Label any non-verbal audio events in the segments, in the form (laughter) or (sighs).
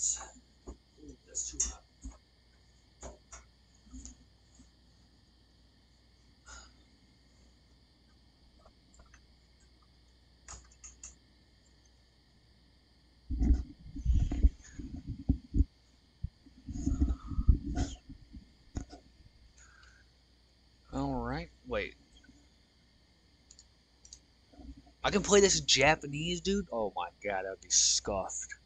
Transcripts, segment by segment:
minutes. Ooh, that's too hot. All right, wait. I can play this Japanese, dude? Oh my god, I'd be scuffed.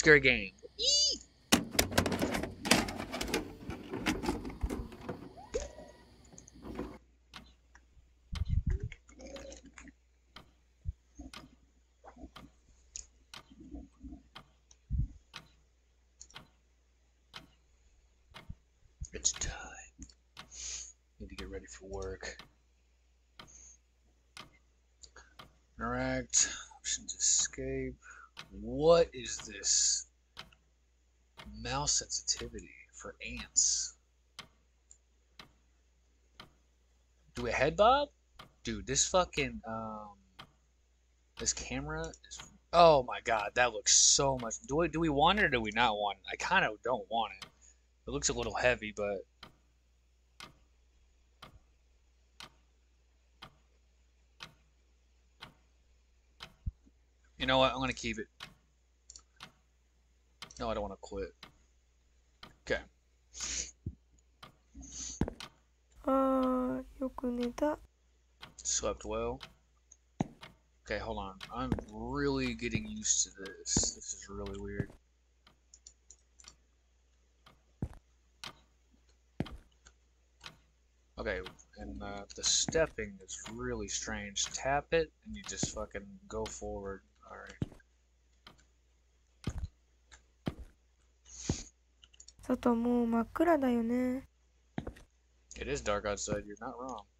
Scary game. It's time. Need to get ready for work. Interact. Options escape. What is this? Sensitivity for ants. Do a head bob? Dude, this fucking um this camera is oh my god, that looks so much do we do we want it or do we not want it? I kinda don't want it. It looks a little heavy, but You know what? I'm gonna keep it. No, I don't want to quit. Uh, Slept well. Okay, hold on. I'm really getting used to this. This is really weird. Okay, and uh, the stepping is really strange. Tap it, and you just fucking go forward. 外もう真っ暗だよね。It is dark outside, you're not wrong.「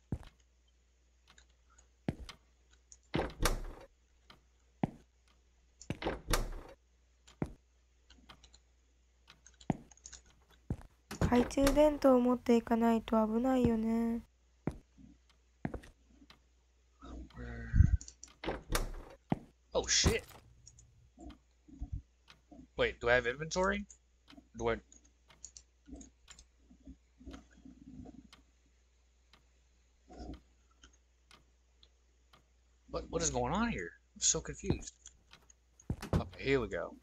懐中電灯を持っていかないと危ないよね。Oh shit. Wait, do I have inventory? Do I? What what is going on here? I'm so confused. Here we go.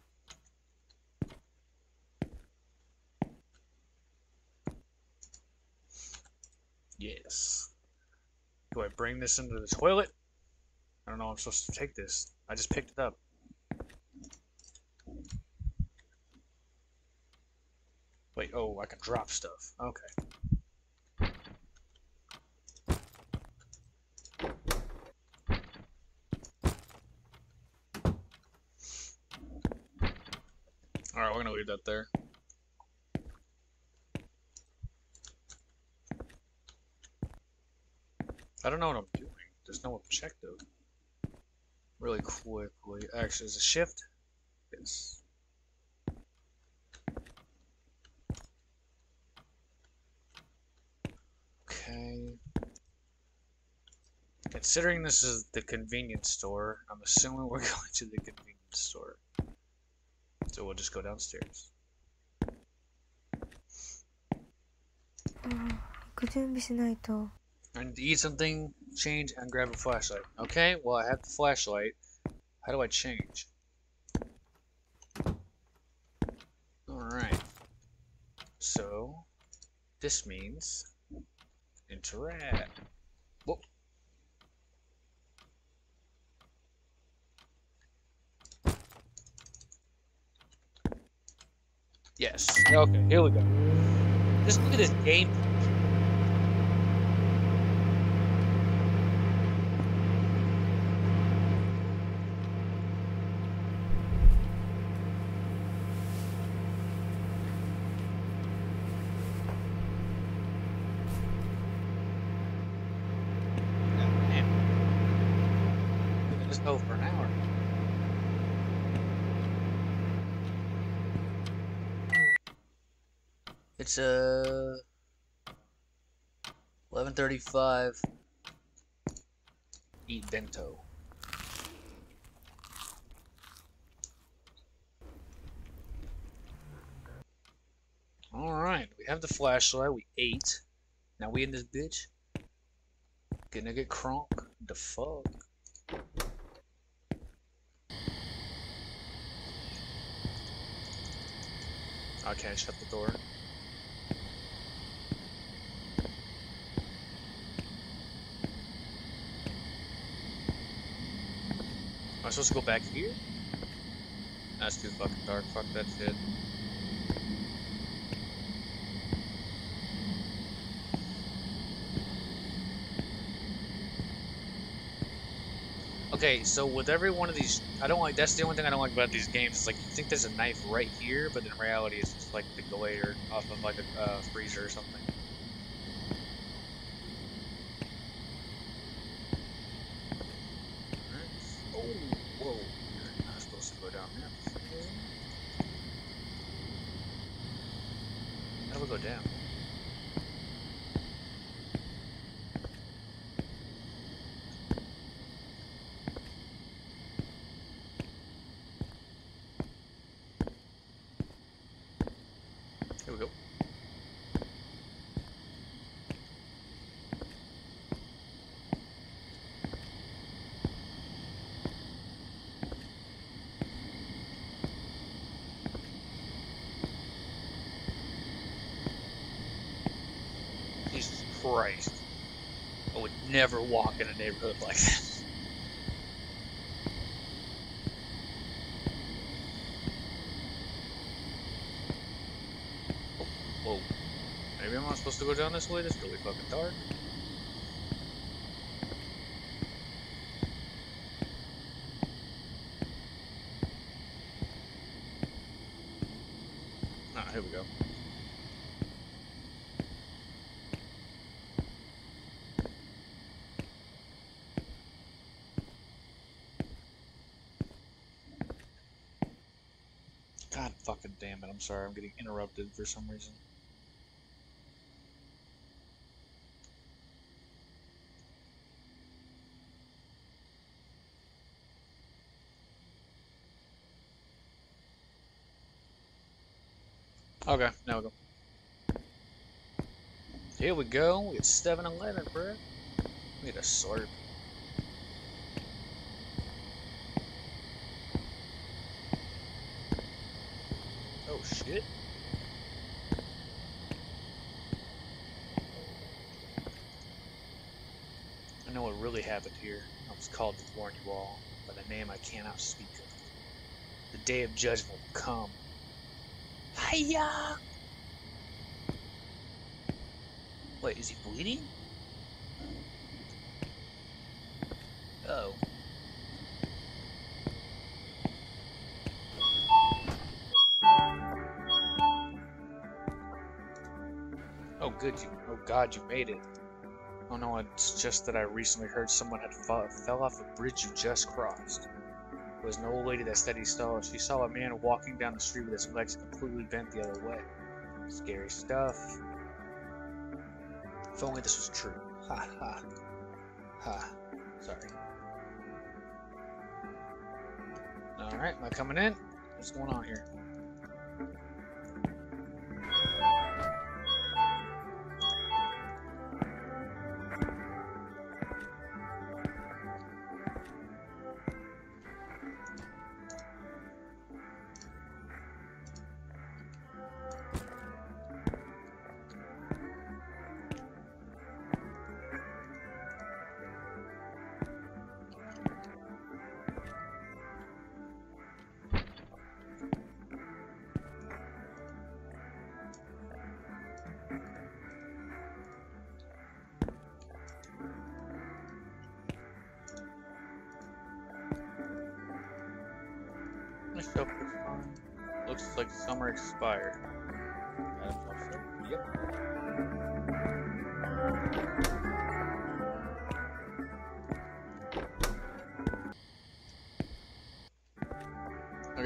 Yes. Do I bring this into the toilet? I don't know. I'm supposed to take this. I just picked it up. Wait. Oh, I can drop stuff. Okay. All right, we're gonna leave that there. I don't know what I'm doing. There's no objective. Really quickly. Actually, is a shift? Yes. Okay. Considering this is the convenience store, I'm assuming we're (laughs) going to the convenience store so we'll just go downstairs. (sighs) I need to eat something, change, and grab a flashlight. Okay, well I have the flashlight. How do I change? Alright. So, this means interact. Yes. Okay, here we go. Just look at this game. It's over. It's uh 11:35. Eat bento. All right, we have the flashlight. We ate. Now we in this bitch. Gonna get crunk. The fuck. I can't shut the door. I supposed to go back here? That's too fucking dark. Fuck that shit. Okay, so with every one of these, I don't like. That's the only thing I don't like about these games. Is like you think there's a knife right here, but in reality, it's just like the glider off of like a uh, freezer or something. Alright. Oh, whoa! You're not supposed to go down there. for some reason. How do we go down? Here we go. Jesus Christ. I would never walk in a neighborhood like that. Whoa. Maybe I'm not supposed to go down this way? It's really fucking dark. Ah, here we go. God fucking damn it, I'm sorry, I'm getting interrupted for some reason. Okay, now we go. Here we go. We got 7 Eleven, bro. We got a slurp. Shit. I know what really happened here. I was called to warn you all by the name I cannot speak of. The day of judgment will come. Hiya! Wait, is he bleeding? Oh. Oh, good. You. Oh, God, you made it. Oh no, it's just that I recently heard someone had fell off a bridge you just crossed. It was an old lady that said he. She saw a man walking down the street with his legs completely bent the other way. Scary stuff. If only this was true. Ha ha. Ha. Sorry. Alright, am I coming in? What's going on here?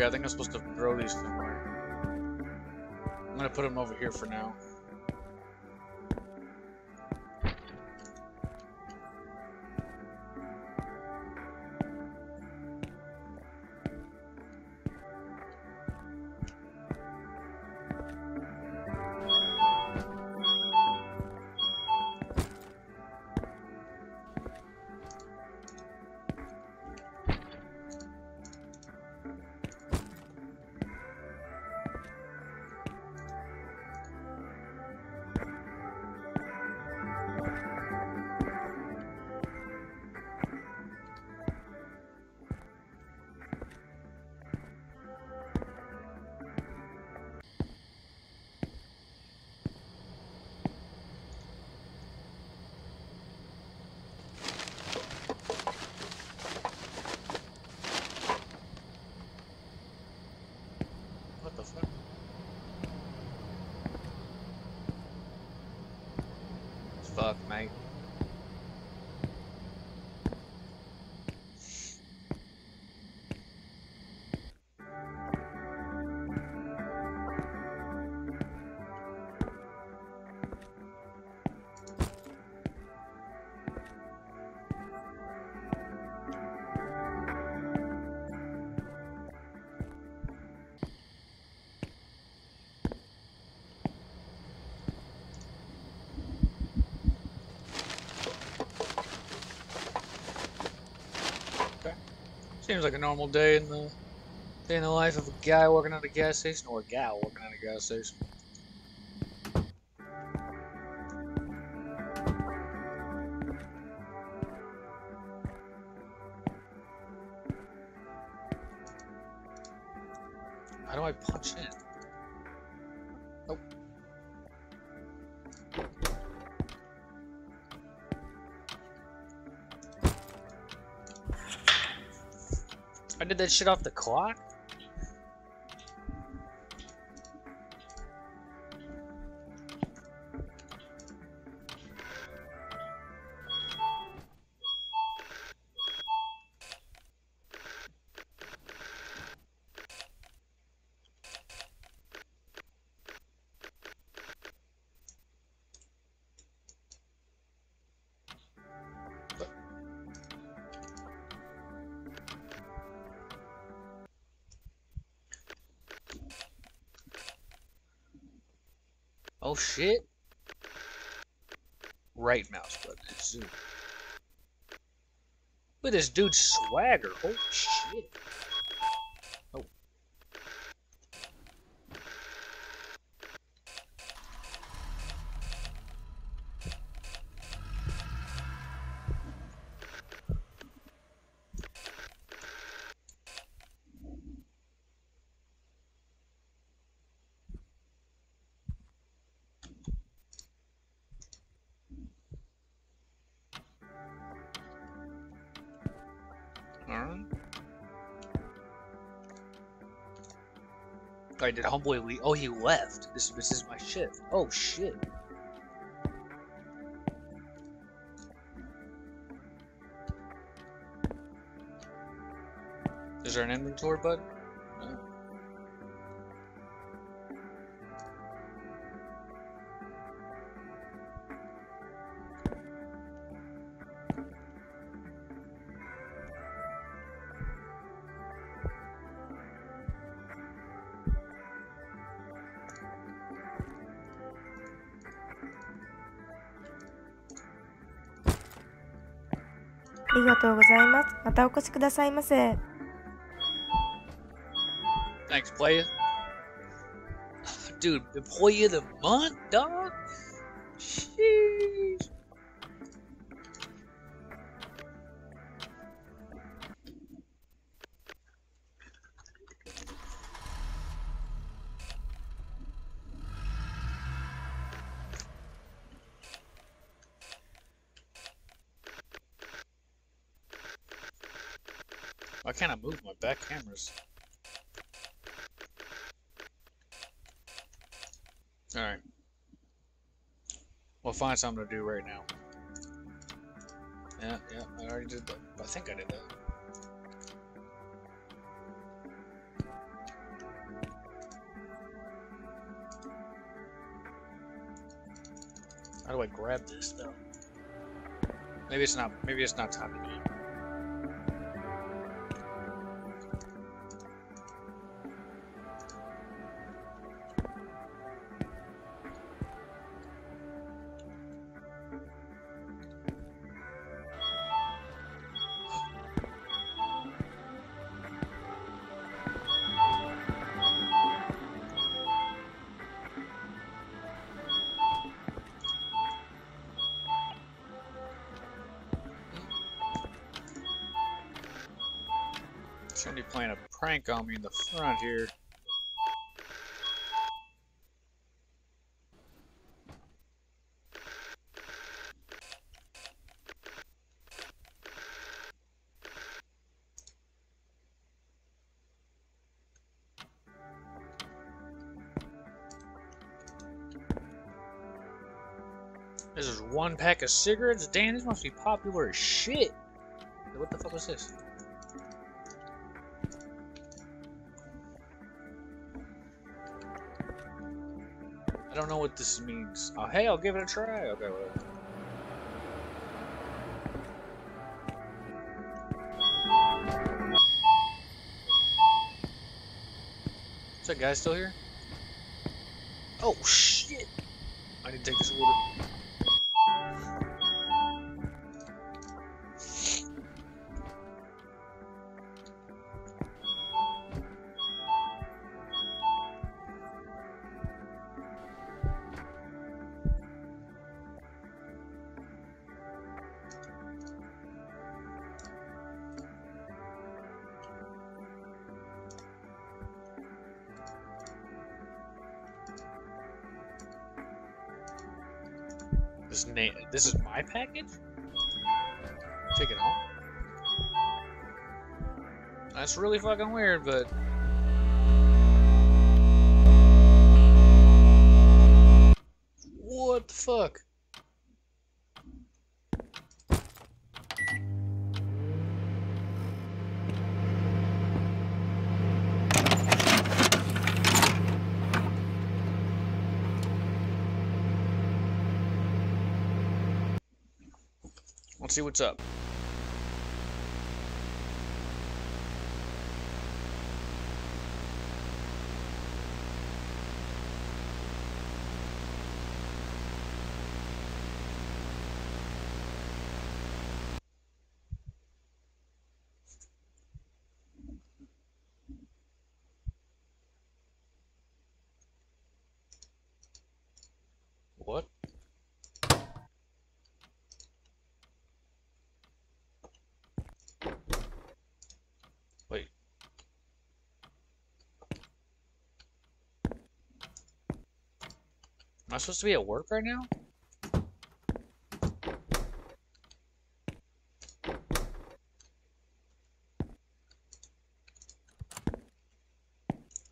I think I'm supposed to throw these somewhere. I'm gonna put them over here for now. Seems like a normal day in the day in the life of a guy working at a gas station or a gal working at a gas station. That shit off the clock? Shit. Right mouse button zoom. Look at this dude's swagger. Holy shit. Did homeboy leave? Oh, he left. This, this is my shit. Oh, shit. Is there an inventory button? とうございます。またお越しくださいませ。Thanks, player. Dude, employee of the month, dog? kind of move my back cameras. Alright. We'll find something to do right now. Yeah, yeah, I already did that. I think I did that. How do I grab this though? Maybe it's not maybe it's not time to do it. A on me in the front here. This is one pack of cigarettes? Damn, this must be popular as shit. What the fuck was this? Know what this means. Oh, hey, I'll give it a try. Okay, whatever. Is that guy still here? Oh, shit! I need to take this order. Package? Take it home? That's really fucking weird, but... What the fuck? See what's up. What? Wait. Am I supposed to be at work right now?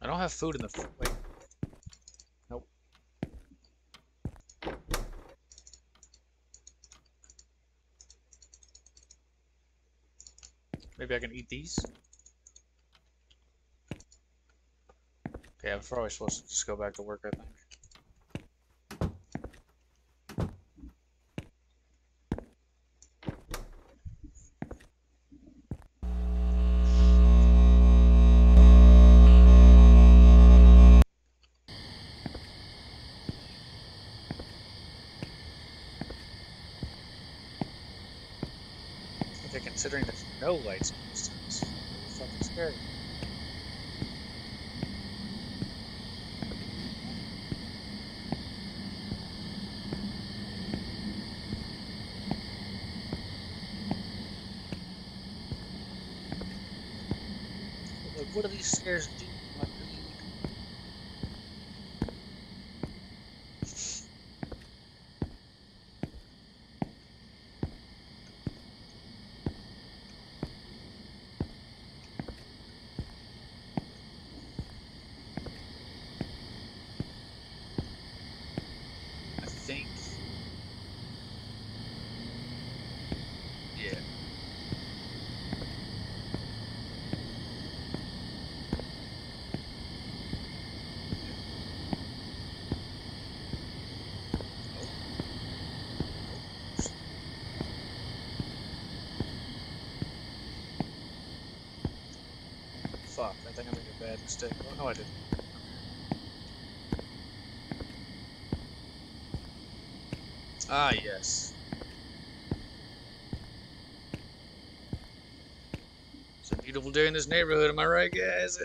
I don't have food in the. Wait. Nope. Maybe I can eat these? Okay, I'm probably supposed to just go back to work, I think. No lights in this town, it's fucking scary. What do these stairs do? Like, really? I think. Yeah. Fuck, I think I made a bad mistake. Oh, no, I didn't. Ah, yes. It's a beautiful day in this neighborhood, am I right, guys?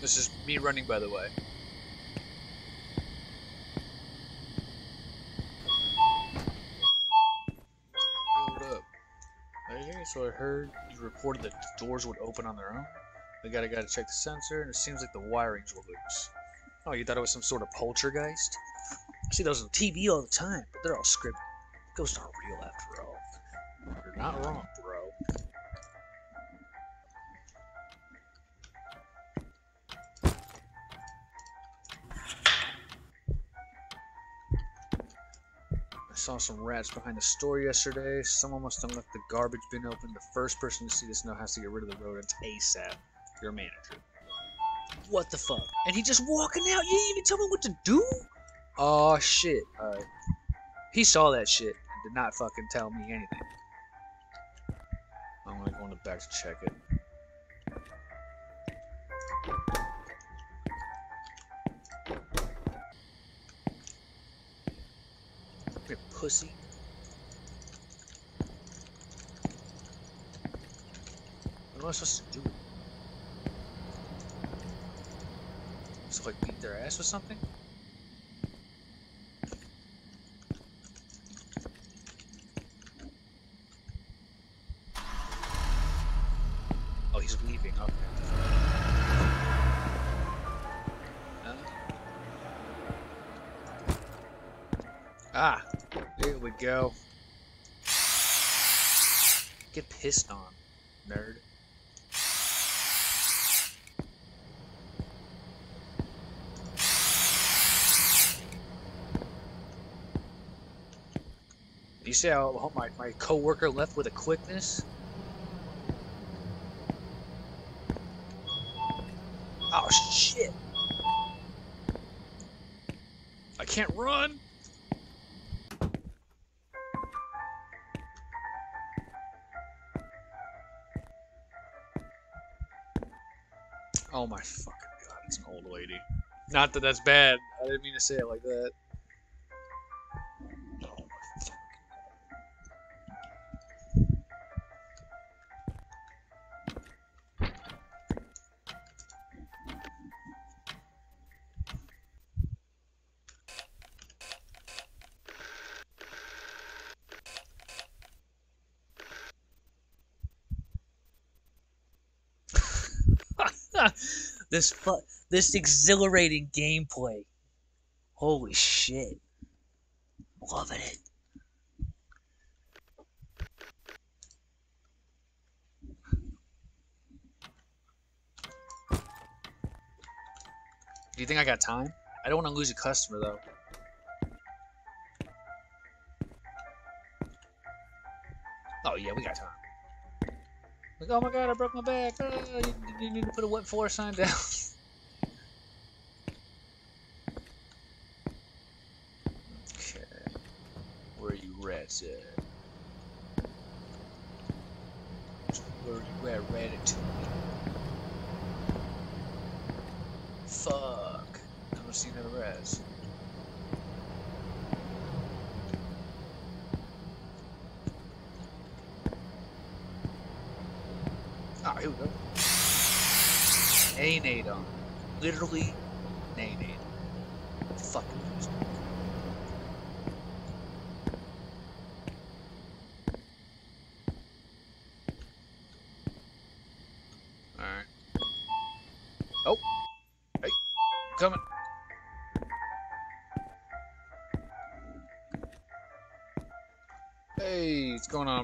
This is me running, by the way. Heard you reported that the doors would open on their own. They gotta gotta check the sensor, and it seems like the wirings were loose. Oh, you thought it was some sort of poltergeist? I see those on TV all the time, but they're all scripted. Ghosts aren't real after all. You're not wrong, saw some rats behind the store yesterday. Someone must have left the garbage bin open. The first person to see this now has to get rid of the rodents ASAP. Your manager. What the fuck? And he just walking out? You didn't even tell me what to do? Oh shit. Alright. He saw that shit and did not fucking tell me anything. I'm gonna go in the back to check it. Pussy. What am I supposed to do? So like beat their ass with something? Go. Get pissed on, nerd. You see how my, my coworker left with a quickness? Oh shit! I can't run! Not that that's bad. I didn't mean to say it like that. (laughs) This fu- this exhilarating gameplay. Holy shit. Loving it. Do you think I got time? I don't want to lose a customer though. Oh yeah, we got time. Like, oh my god, I broke my back. Oh, you, you need to put a what for sign down. (laughs)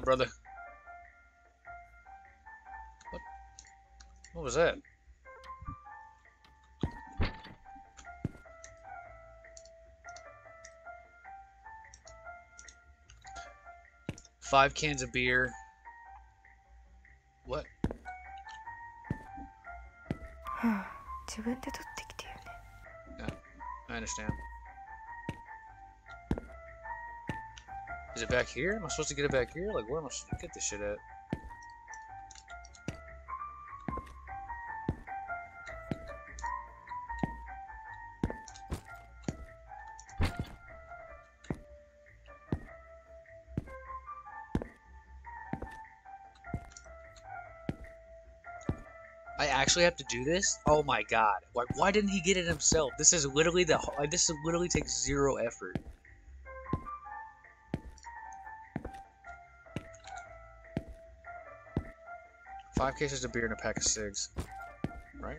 what's going on, brother? What? What was that? Five cans of beer. What? は(sighs) あ、自分で取ってきてよね。 I understand. Is it back here? Am I supposed to get it back here? Like, where am I supposed to get this shit at? I actually have to do this? Oh my god. Why, why didn't he get it himself? This is literally the this is literally takes zero effort. Five cases of beer and a pack of cigs. Right?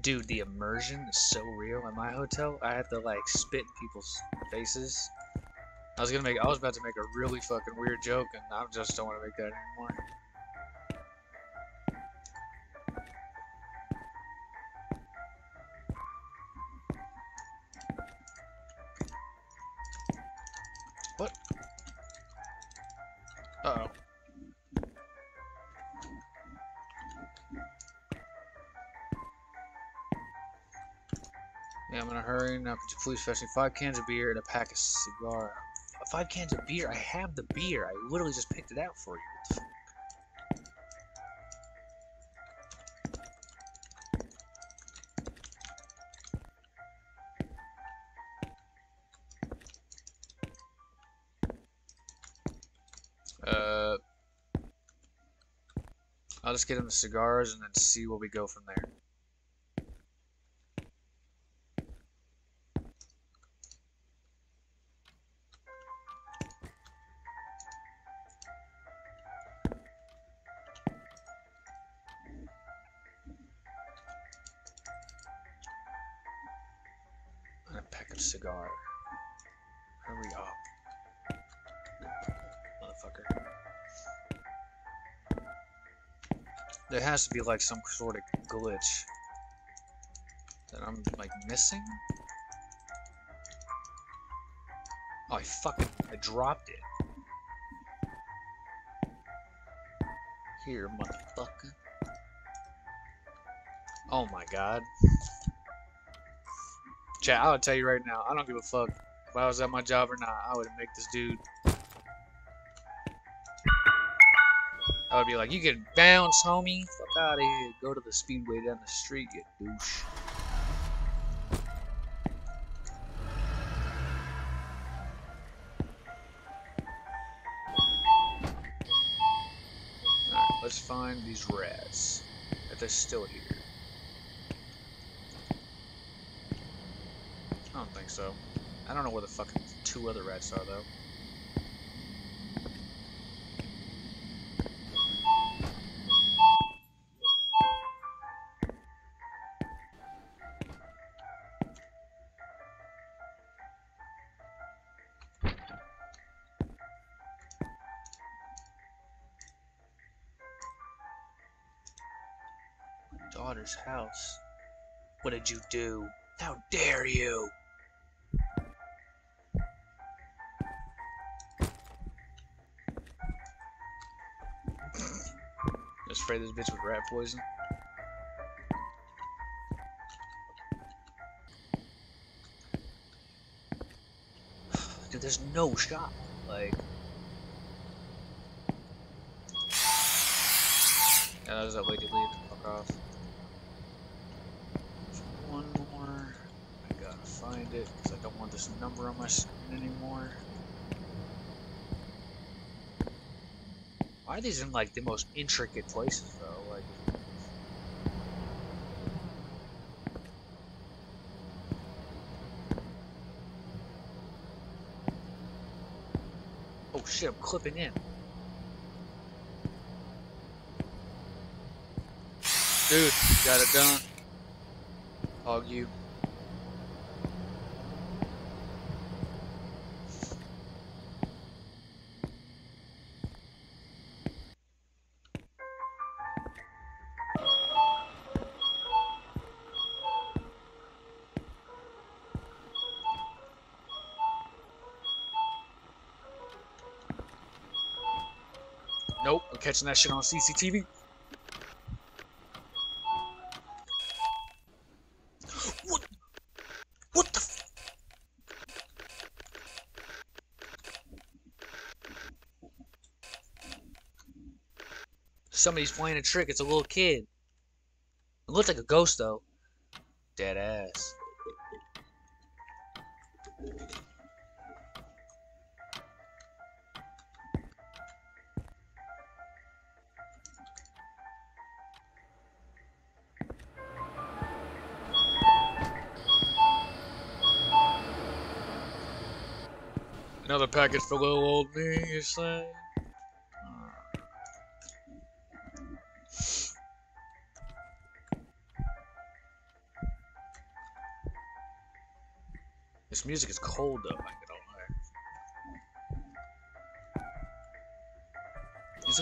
Dude, the immersion is so real at my hotel. I have to like spit in people's faces. I was gonna make I was about to make a really fucking weird joke and I just don't want to make that anymore. Hurry. Now, could you please fetch me five cans of beer and a pack of cigar? Five cans of beer? I have the beer. I literally just picked it out for you. What the fuck? Uh, I'll just get him the cigars and then see where we go from there. Has to be like some sort of glitch that I'm like missing. Oh, I fucking I dropped it. Here, motherfucker. Oh my god. Chat, I would tell you right now, I don't give a fuck if I was at my job or not. I would make this dude. I would be like, you can bounce, homie. Fuck out of here. Go to the speedway down the street, you douche. Alright, let's find these rats. If they're still here. I don't think so. I don't know where the fucking two other rats are, though. House. What did you do? How dare you? Just spray this bitch with rat poison. (sighs) Dude, there's no shot. Like. Yeah, that was that lady leave. Fuck off. There's one more. I gotta it because I don't want this number on my screen anymore. Why are these in like the most intricate places though? Like. Oh shit, I'm clipping in. Dude, got it done. Hog you. catching that shit on CCTV. What? What the? Somebody's playing a trick. It's a little kid. It looks like a ghost though. Dead ass. Package for little old me, you say? This music is cold though, I lie. These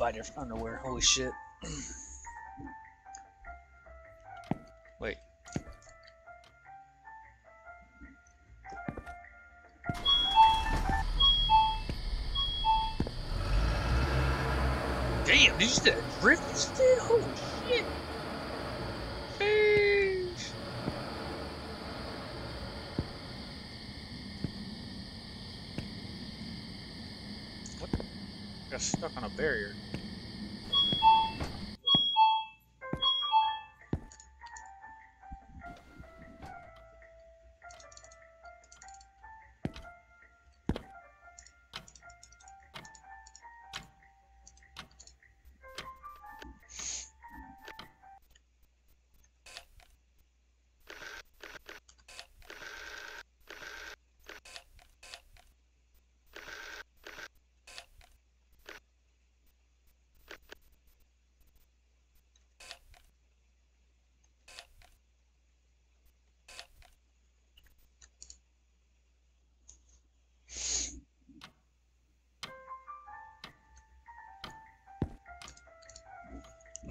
buy different underwear. Holy shit. (clears throat) barrier.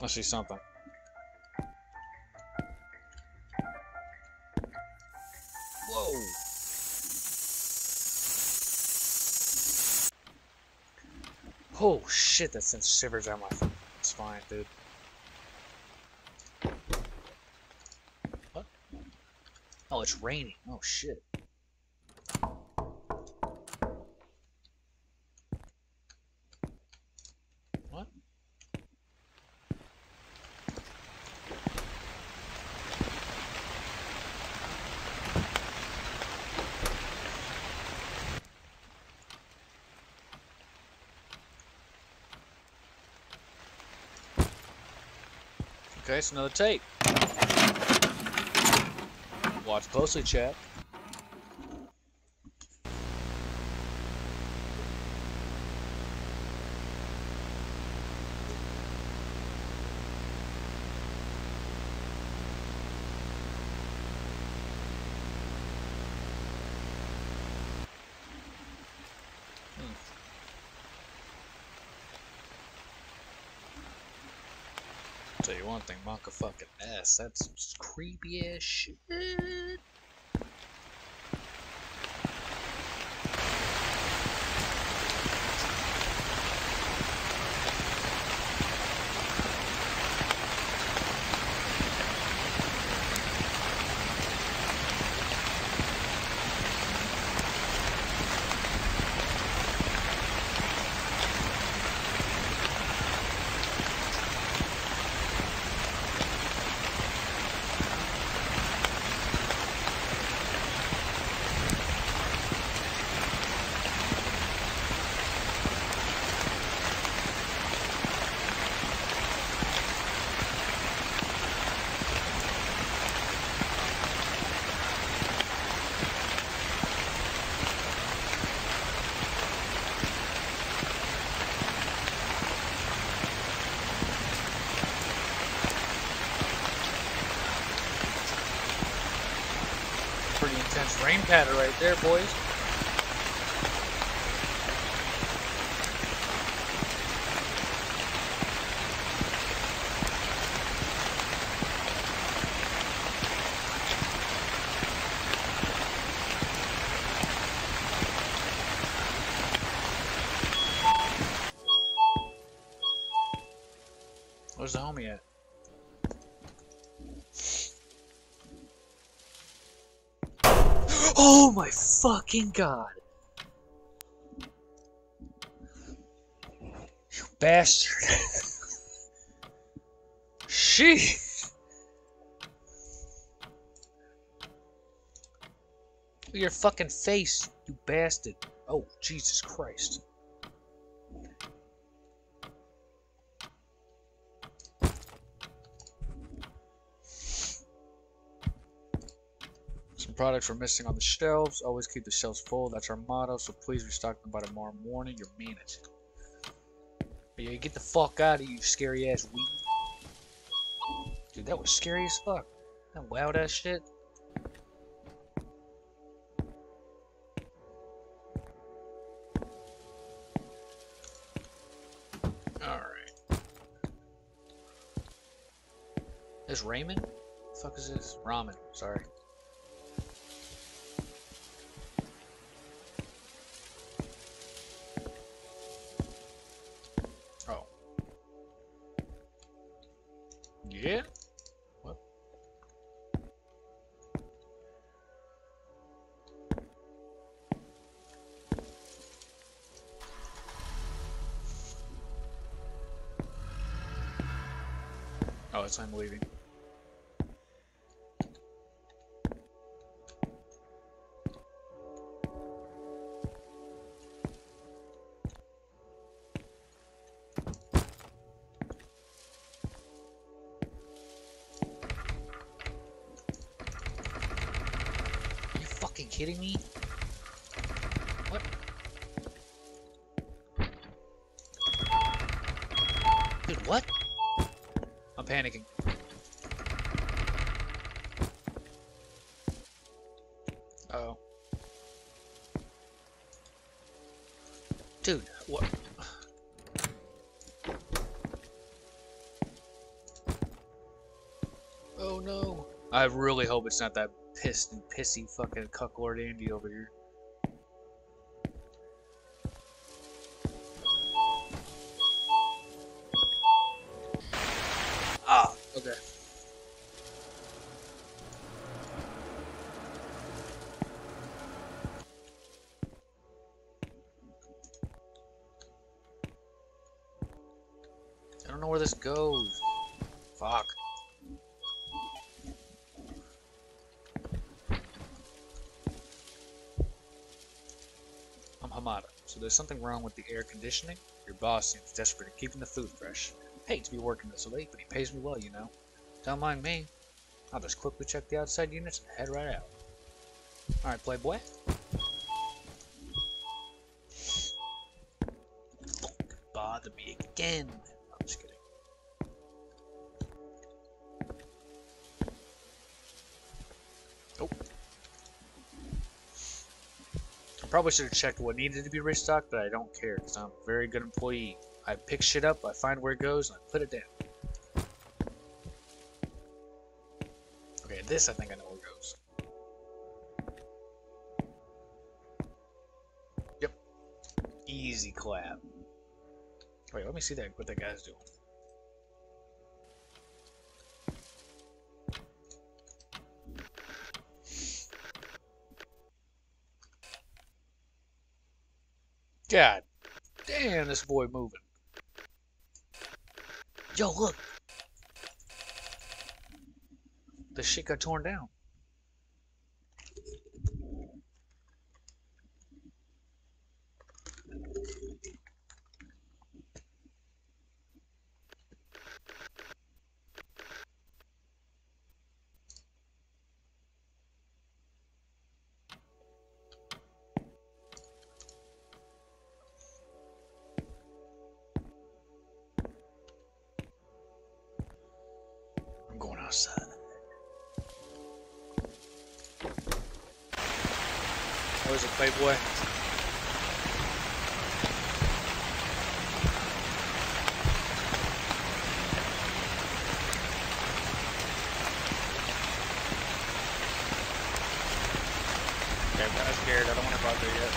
See something. Whoa. Oh shit, that sends shivers down my spine, dude. What? Oh, it's raining. Oh shit. What? It's another tape. Watch closely, chat. Tell you one thing, Monka fucking ass. That's some creepy ass shit. Intense rain patter right there, boys. Fucking god! You bastard! (laughs) Sheesh! Your fucking face, you bastard. Oh, Jesus Christ. Products were missing on the shelves. Always keep the shelves full. That's our motto. So please restock them by tomorrow morning. Your manager. But yeah, get the fuck out of you, scary ass weed. Dude, that was scary as fuck. That loud ass shit. Alright. This Raymond? Fuck is this? Ramen, sorry. Yeah? What? Oh, it's I'm leaving. Kidding me? What? Dude, what? I'm panicking. Uh oh. Dude, what? Oh no. I really hope it's not that pissed and pissy fucking cucklord Andy over here. There's something wrong with the air conditioning. Your boss seems desperate at keeping the food fresh. Hate to be working this late, but he pays me well, you know. Don't mind me. I'll just quickly check the outside units and head right out. Alright, Playboy. Bother me again. Probably should have checked what needed to be restocked, but I don't care because I'm a very good employee. I pick shit up, I find where it goes, and I put it down. Okay, this I think I know where it goes. Yep. Easy clap. Wait, let me see that what that guy's doing. Damn, this boy moving. Yo, look. The shit got torn down. I'm going outside. Where's the Playboy? Okay, I'm kinda scared. I don't want to bother yet.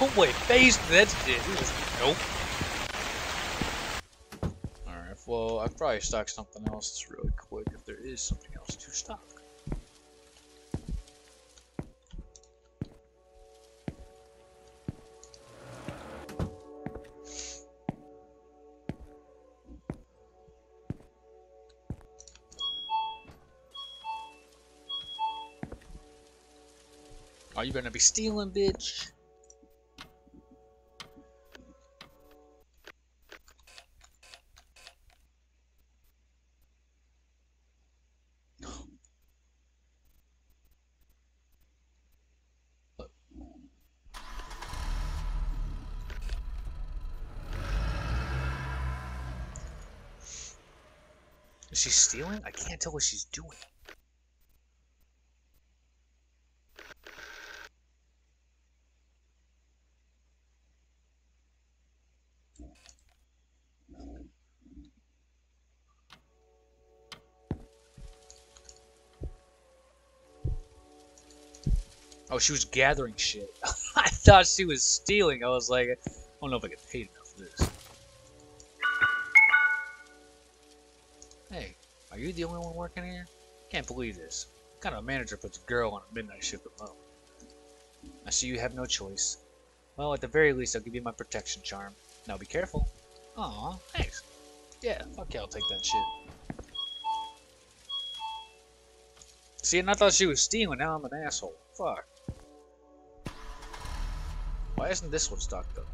Oh wait, phased that shit. He was nope. I'd probably stock something else really quick if there is something else to stock. Are you gonna be stealing, bitch? Is she stealing? I can't tell what she's doing. Oh, she was gathering shit. (laughs) I thought she was stealing. I was like, I don't know if I get paid are you the only one working here? Can't believe this. What kind of manager puts a girl on a midnight shift alone? I see you have no choice. Well, at the very least, I'll give you my protection charm. Now be careful. Aw, thanks. Yeah, yeah, I'll take that shit. See, and I thought she was stealing, now I'm an asshole. Fuck. Why isn't this one stocked up?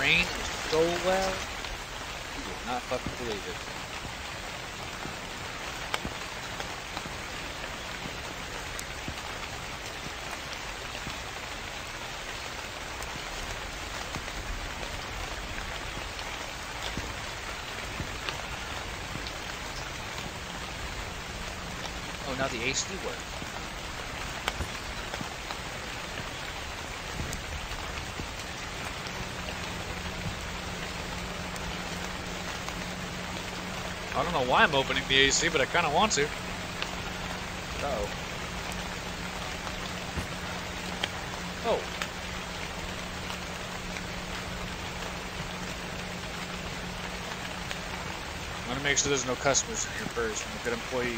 Rain is so loud. You would not fucking believe it. Oh, now the AC works. I don't know why I'm opening the AC, but I kind of want to. Uh-oh. Oh. I'm gonna make sure there's no customers in here first. I'm a good employee.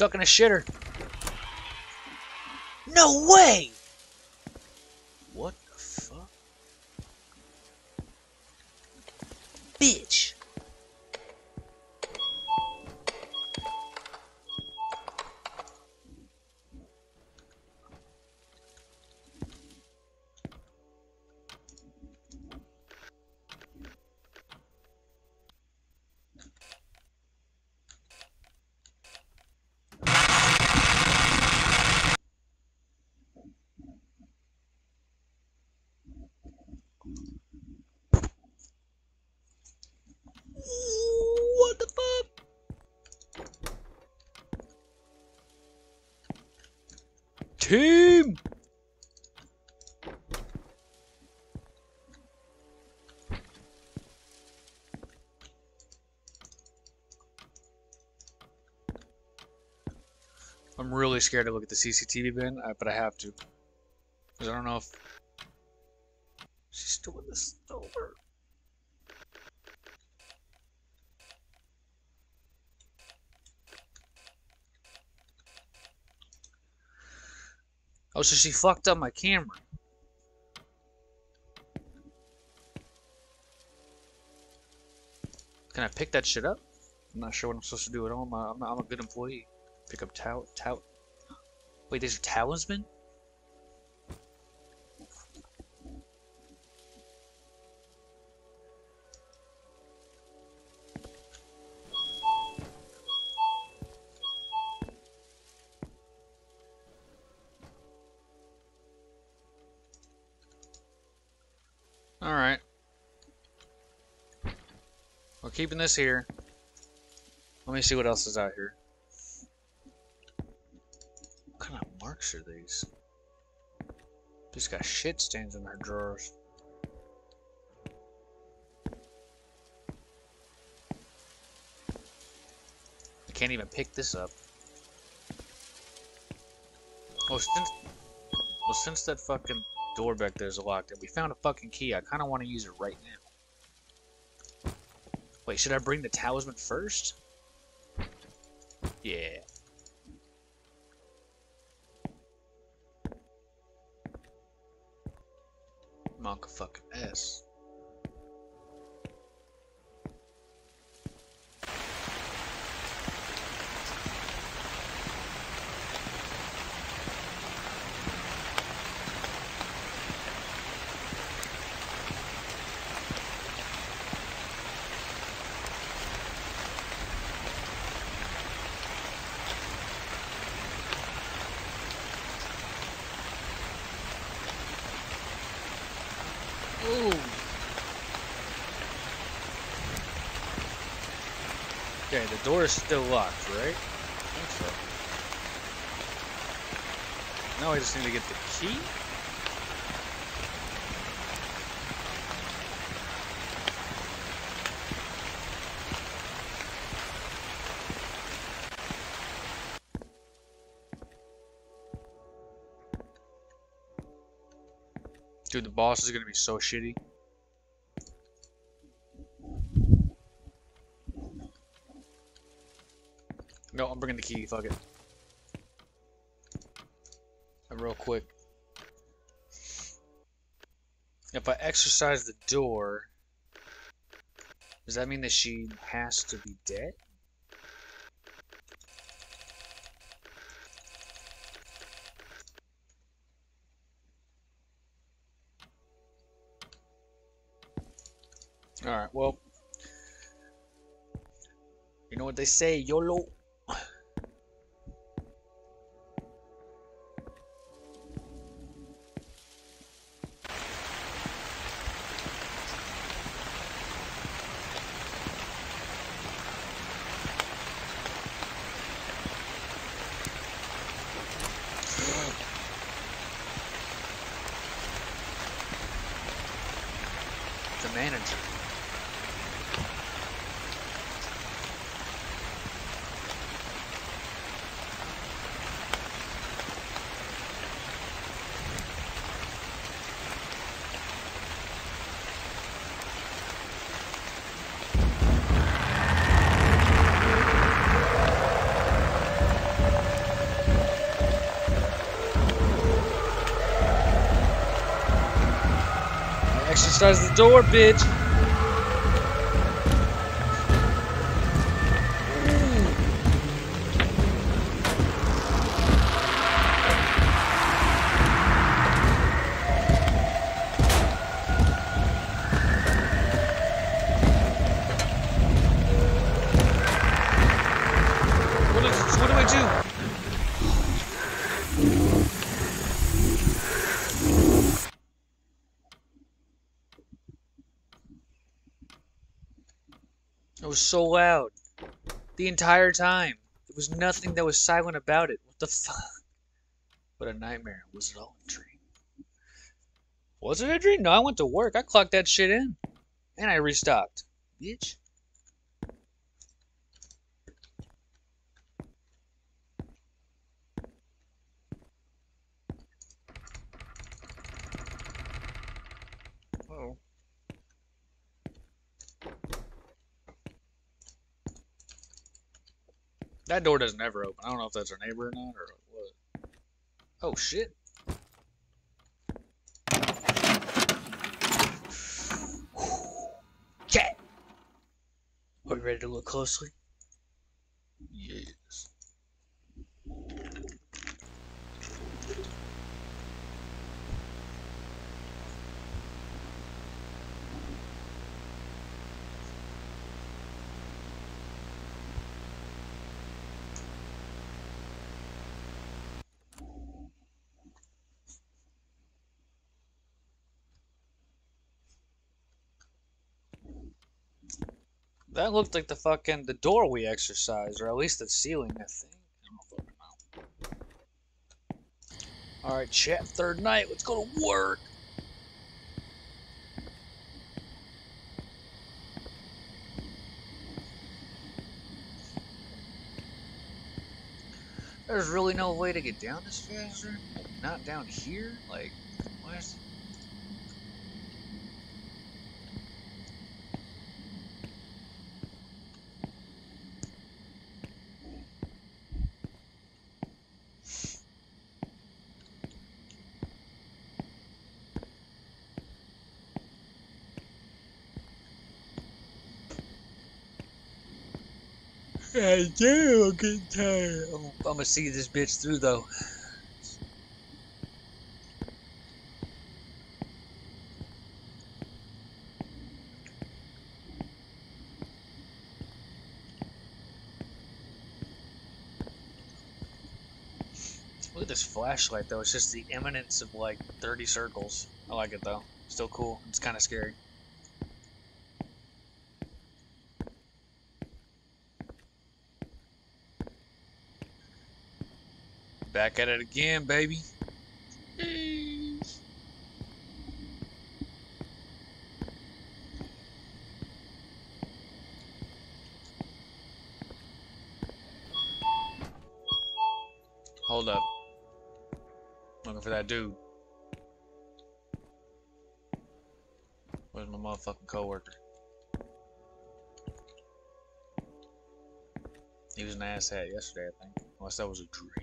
Stuck in a shitter. No way! I'm really scared to look at the CCTV bin, but I have to. Because I don't know if she's in the store. Oh, so she fucked up my camera. Can I pick that shit up? I'm not sure what I'm supposed to do at all. I'm a, I'm a good employee. Pick up tal tal. Wait, these are talisman? Alright. We're keeping this here. Let me see what else is out here. Got shit stains in their drawers. I can't even pick this up. Oh, since, well, since that fucking door back there is locked and we found a fucking key, I kind of want to use it right now. Wait, should I bring the talisman first? Yeah. Door is still locked, right? I think so. Now I just need to get the key? Dude, the boss is gonna be so shitty. Key. Fuck it. Real quick. If I exercise the door, does that mean that she has to be dead? Alright, well. You know what they say, YOLO. Exercise the door, bitch. Was so loud. The entire time. There was nothing that was silent about it. What the fuck? What a nightmare. Was it all a dream? Was it a dream? No, I went to work. I clocked that shit in. And I restocked. Bitch. That door doesn't ever open. I don't know if that's our neighbor or not, or what. Oh, shit. Cat! Are we ready to look closely? Yes. That looked like the fucking the door we exercised, or at least the ceiling, I think. Alright, chat, third night, let's go to work. There's really no way to get down this faster? Not down here? Like, why is I do, I'm getting tired. I'm, I'm gonna see this bitch through though. Look at this flashlight though, it's just the eminence of like 30 circles. I like it though. Still cool. It's kind of scary. Back at it again, baby. Hold up. Looking for that dude. Where's my motherfucking coworker? He was an asshat yesterday, I think. Unless that was a dream.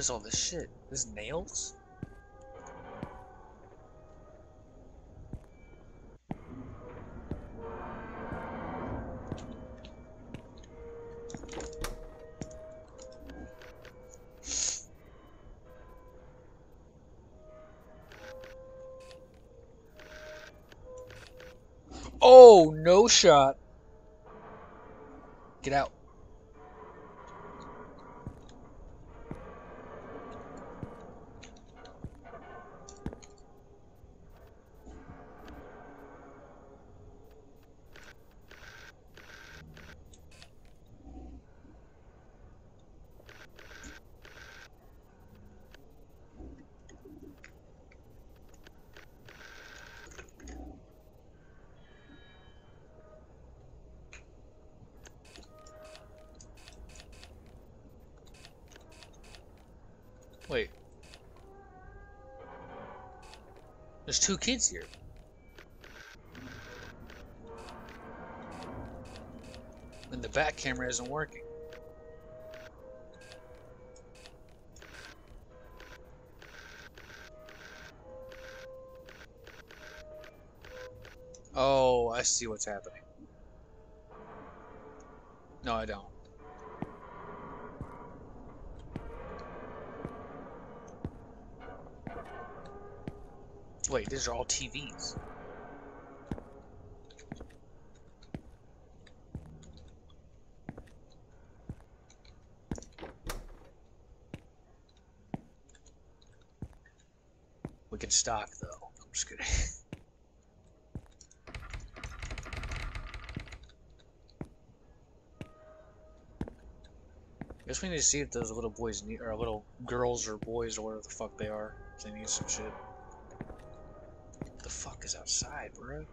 Is all this shit? This nails? Oh, no shot. Get out. Wait. There's two kids here. And the back camera isn't working. Oh, I see what's happening. No, I don't. Wait, these are all TVs. We can stock though. I'm just kidding. (laughs) Guess we need to see if those little boys need, or little girls or boys or whatever the fuck they are, they need some shit. Is outside, bro?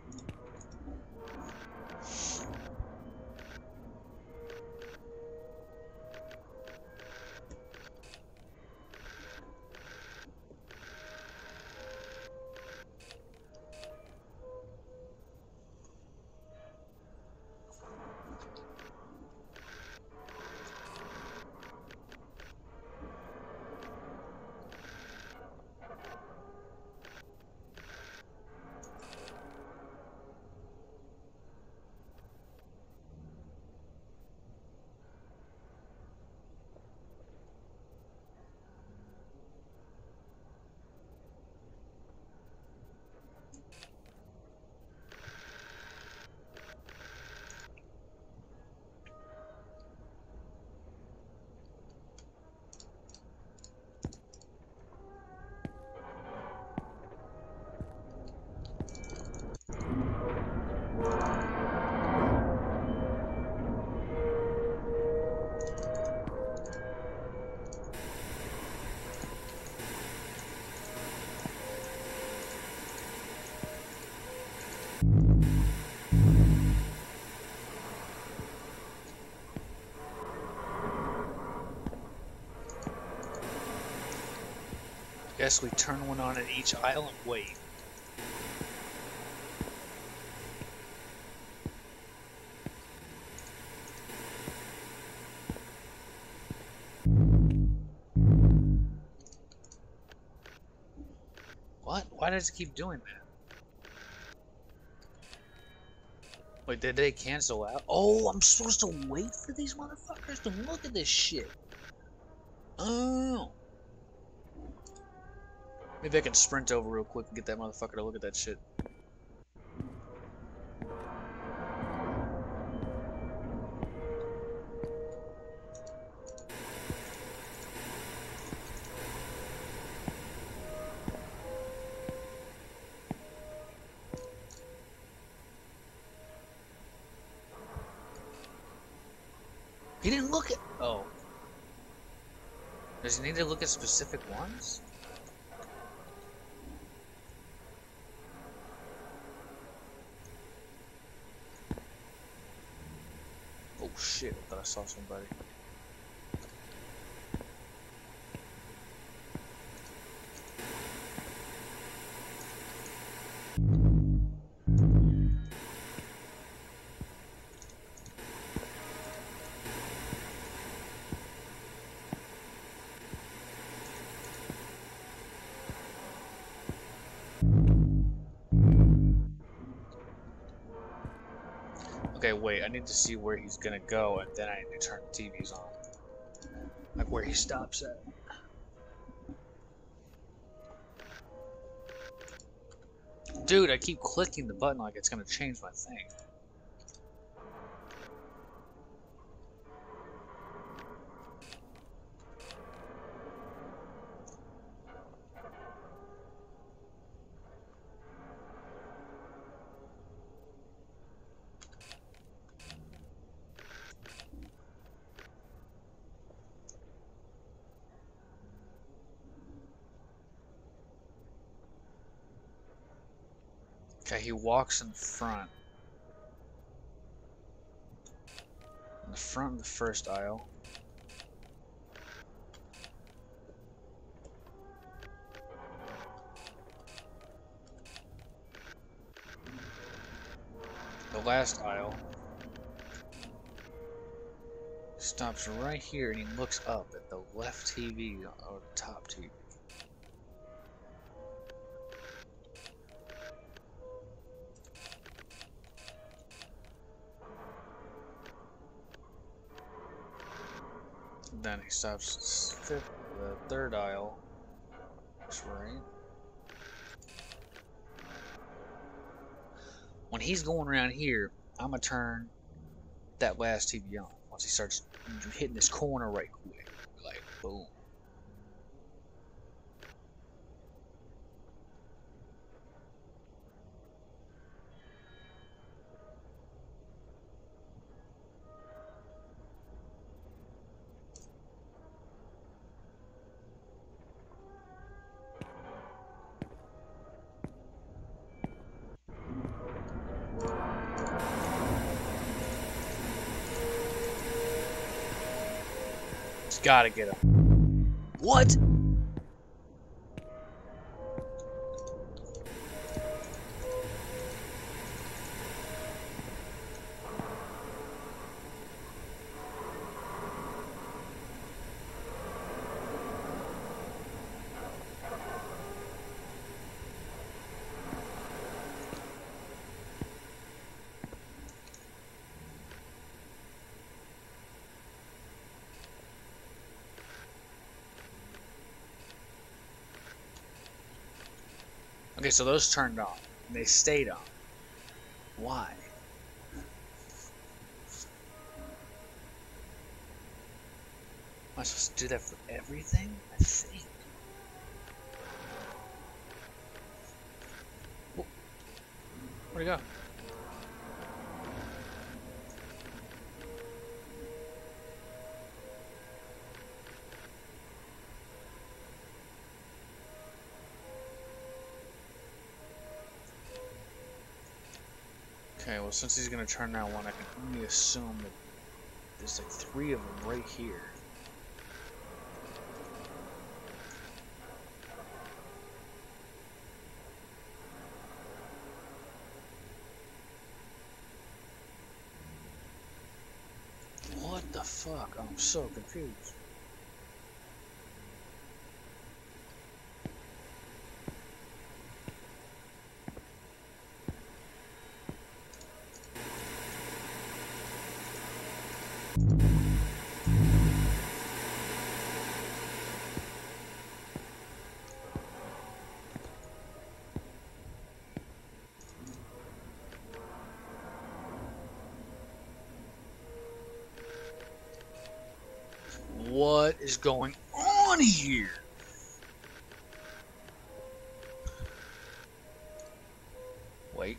Guess we turn one on at each aisle and wait. What? Why does it keep doing that? Wait, did they cancel out? Oh, I'm supposed to wait for these motherfuckers to look at this shit. Oh. Maybe I can sprint over real quick and get that motherfucker to look at that shit. He didn't look at. Oh. Does he need to look at specific ones? Oh shit, I thought I saw somebody. Wait, I need to see where he's gonna go, and then I need to turn the TVs on. Like where he stops at. Dude, I keep clicking the button like it's gonna change my thing. Okay, he walks in front. In the front of the first aisle. The last aisle. Stops right here and he looks up at the left TV or top TV. He stops fifth, the third aisle. Right. When he's going around here, I'm gonna turn that last TV on. Once he starts hitting this corner right quick, like boom. Gotta get him. What? Okay, so those turned off. And they stayed on. Why? Am I supposed to do that for everything? I think. Wh- Where'd he go? Okay, well since he's gonna turn that one, I can only assume that there's like three of them right here. What the fuck? I'm so confused. What is going on here? Wait.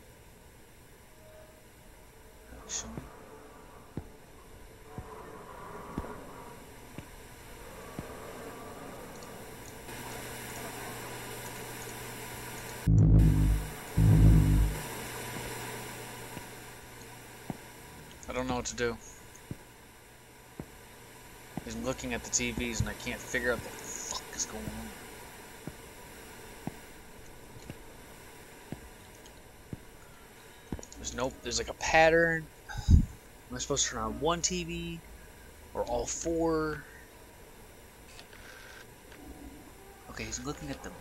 I don't know what to do. He's looking at the TVs and I can't figure out what the fuck is going on. There's no, there's like a pattern. Am I supposed to turn on one TV or all four? Okay, he's looking at the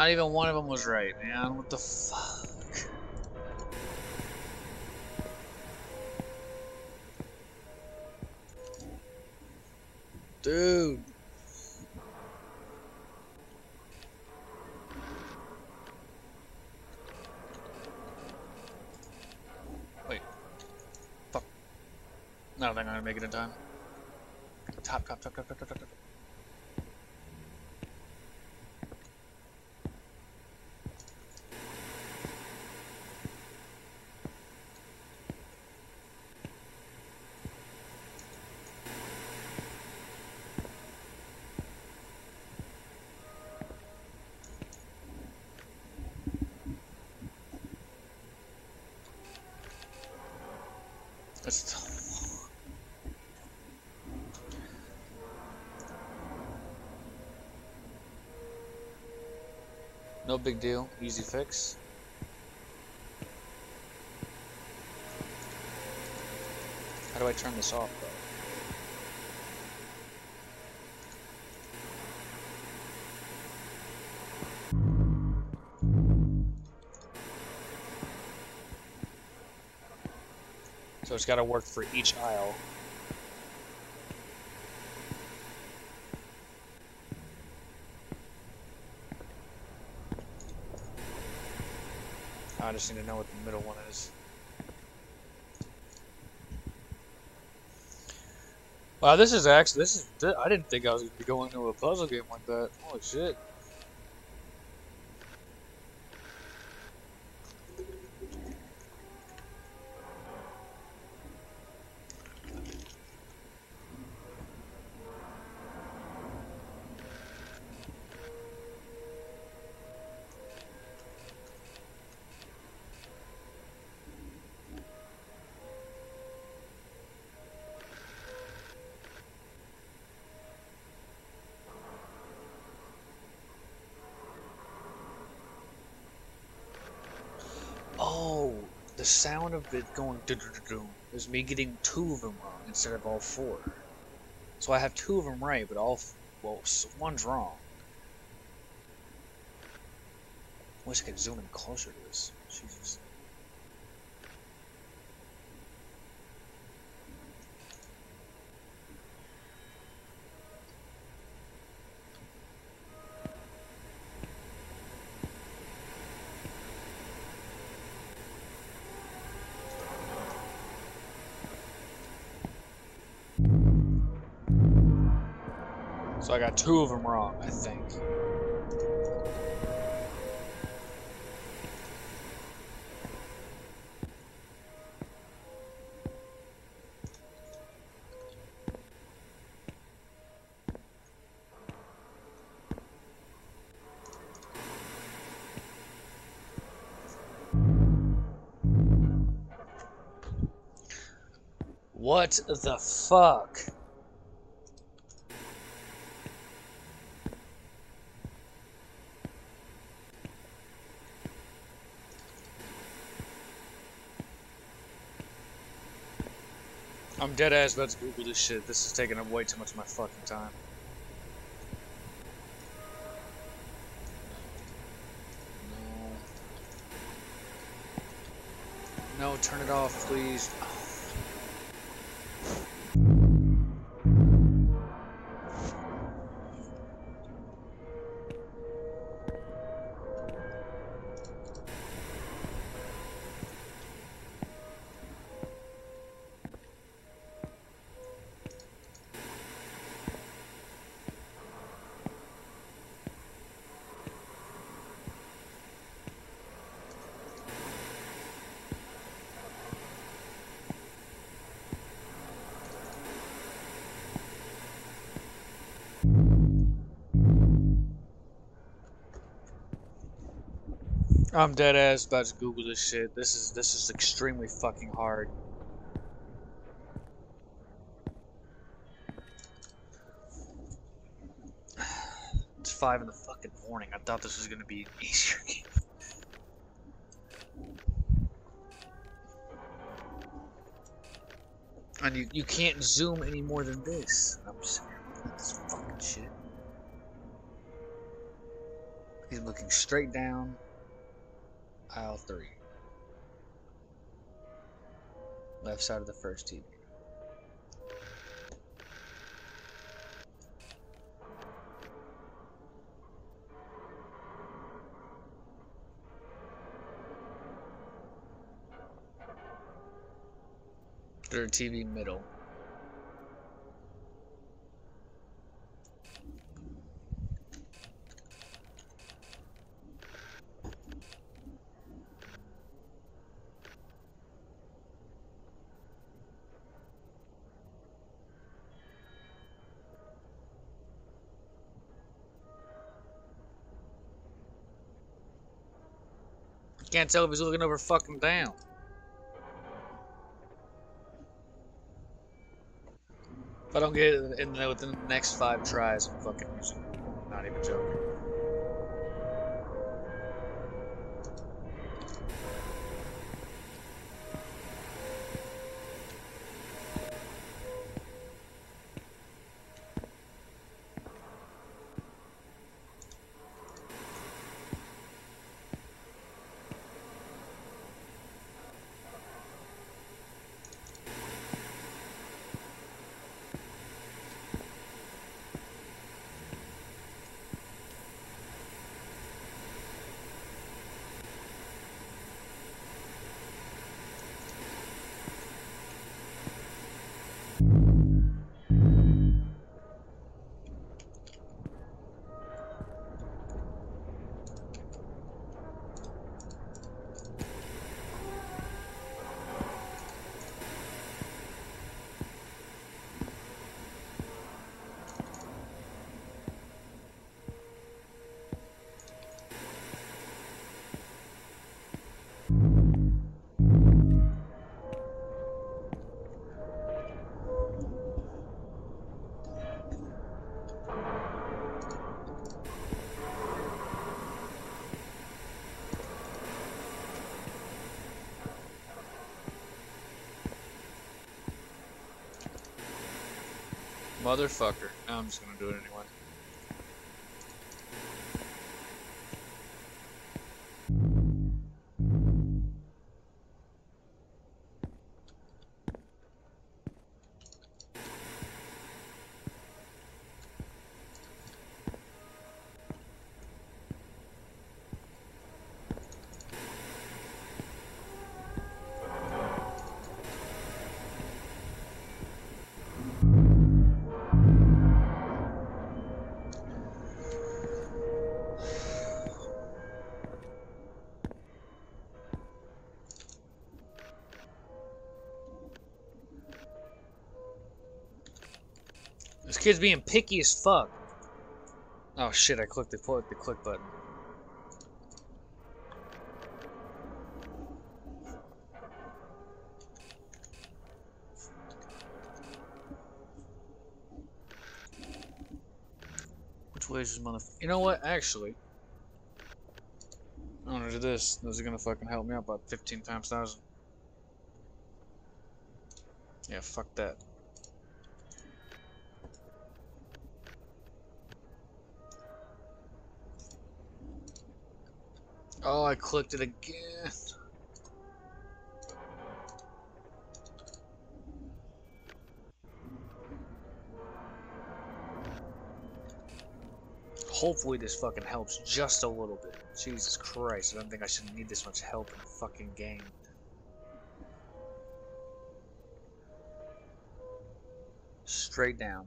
Not even one of them was right, man. What the fuck? Dude. Wait. Fuck. Don't think I'm gonna make it in time. Top, top, top, top, top, top, top. No big deal, easy fix. How do I turn this off though? So it's got to work for each aisle. I just need to know what the middle one is. Wow, this is actually this is I didn't think I was gonna be going into a puzzle game like that. Holy shit. It going do do do is me getting two of them wrong instead of all four. So I have two of them right, but all well, one's wrong. I Wish I could zoom in closer to this. Jesus. So I got two of them wrong, I think. What the fuck? I'm dead ass to Google this shit. This is taking up way too much of my fucking time. No. No, turn it off, please. I'm dead ass about to Google this shit. This is this is extremely fucking hard. It's five in the fucking morning. I thought this was gonna be an (laughs) easier game. And you, you can't zoom any more than this. I'm just this fucking shit. He's looking straight down. Aisle 3. Left side of the first TV. Third TV middle. Can't tell if he's looking over fucking down. If I don't get it in the, within the next five tries, I'm fucking using Not even joking. Motherfucker. No, I'm just gonna do it anyway. Kid's being picky as fuck. Oh shit, I clicked the click the click button. Which way is this motherfucker? You know what? Actually, I'm gonna do this. This is gonna fucking help me out by 15 times thousand. Yeah, fuck that. Oh, I clicked it again. Hopefully this fucking helps just a little bit. Jesus Christ, I don't think I should need this much help in a fucking game. Straight down.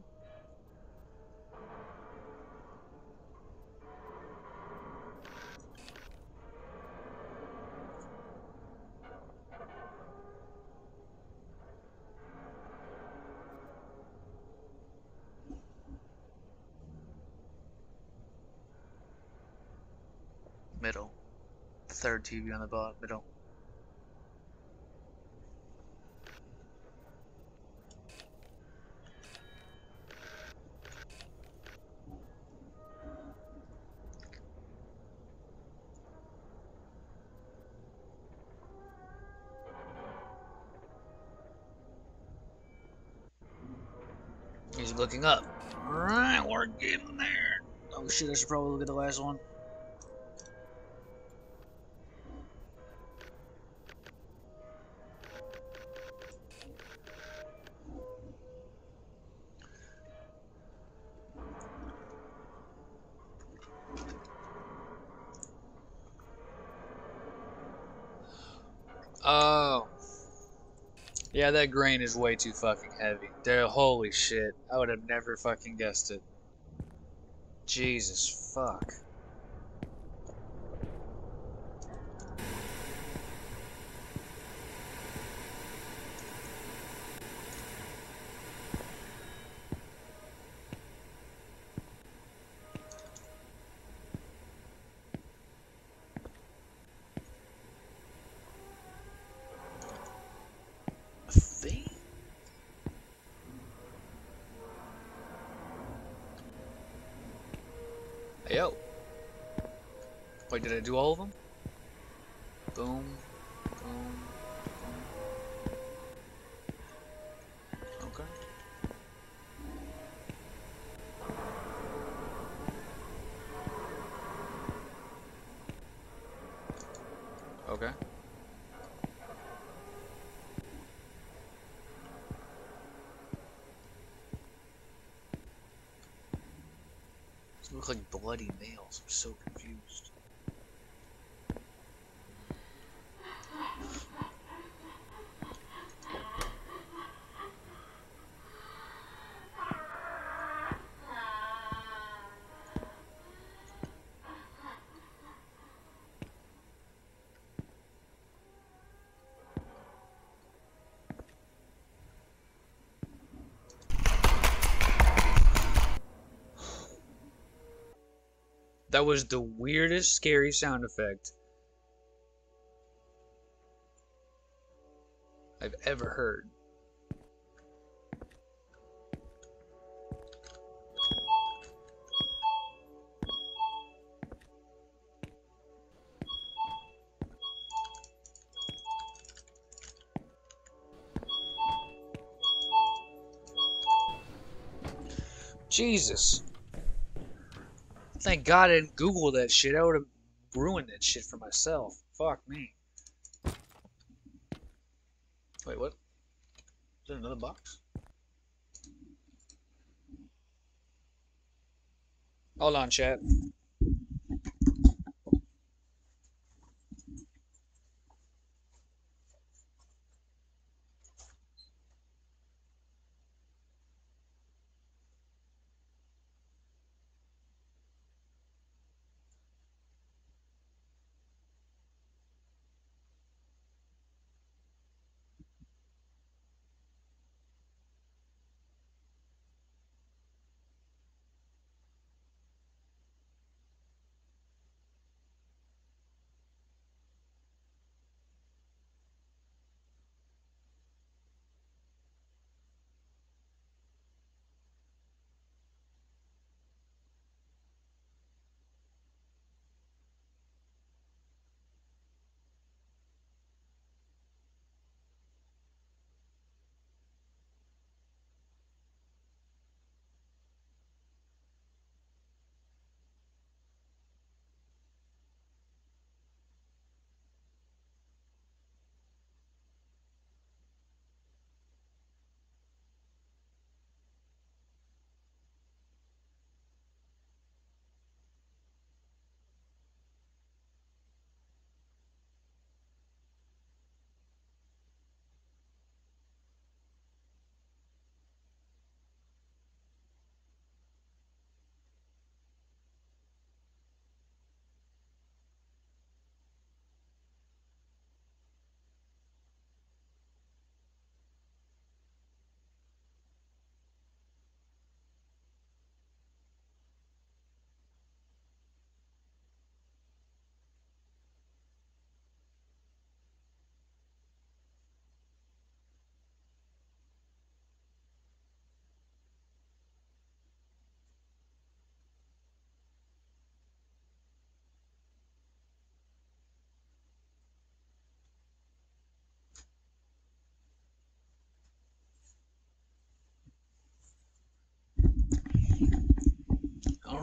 TV on the bottom. Middle. He's looking up. Alright, we're getting there. Oh shit, I should probably look at the last one. Yeah, that grain is way too fucking heavy. Dude, holy shit. I would have never fucking guessed it. Jesus fuck. A thing? Hey, yo. Wait, did I do all of them? Boom. Boom. Boom. Okay. Okay. These look like bloody nails. I'm so confused. That was the weirdest scary sound effect I've ever heard. Jesus. Thank God I didn't Google that shit. I would have ruined that shit for myself. Fuck me. Wait, what? Is there another box? Hold on, chat.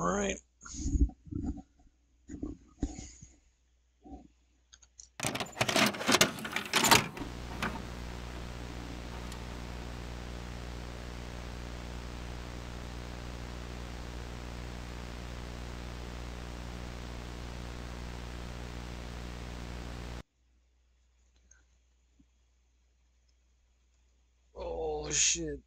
Right. Oh shit.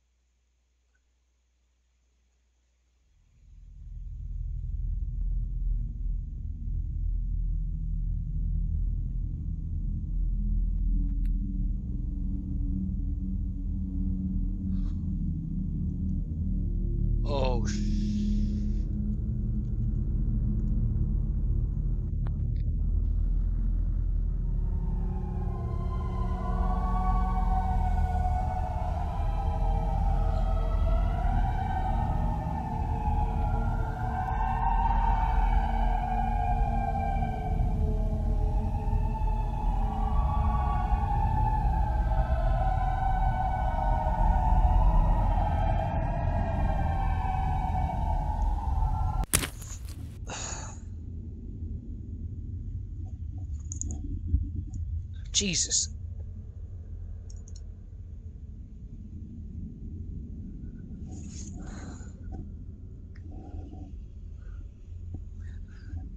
Jesus.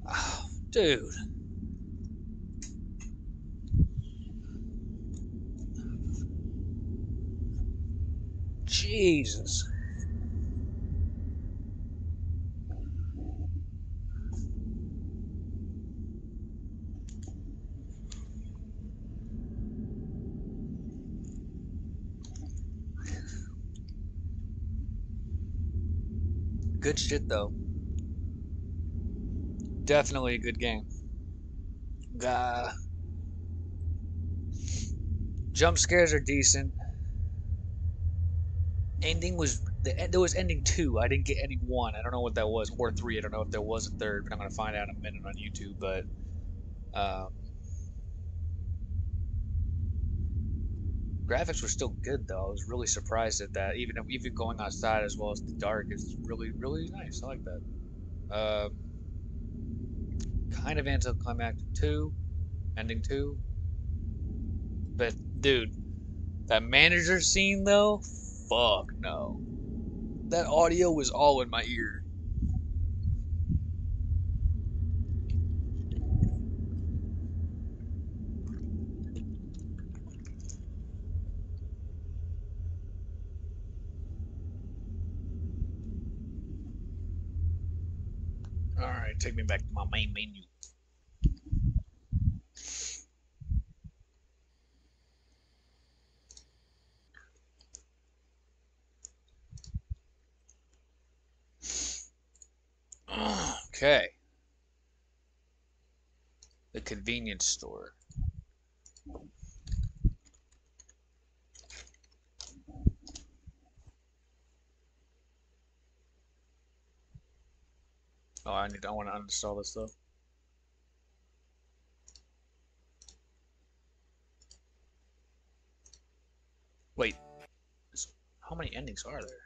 Oh, dude. Jesus. Good shit though. Definitely a good game. Uh, jump scares are decent. Ending was the there was ending two. I didn't get ending one. I don't know what that was, or three. I don't know if there was a third, but I'm gonna find out in a minute on YouTube. But um, Graphics were still good though. I was really surprised at that. Even even going outside as well as the dark is really really nice. I like that. Um, kind of anticlimactic two, ending two. But dude, that manager scene though, fuck no. That audio was all in my ear. Take me back to my main menu. (sighs) Okay. The convenience store. Oh, I need. I want to uninstall this though. Wait, how many endings are there?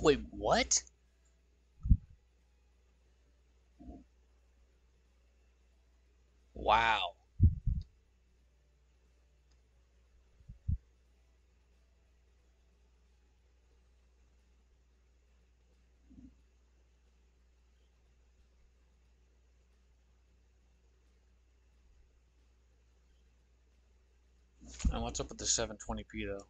Wait, what? Wow. And what's up with the 720p though?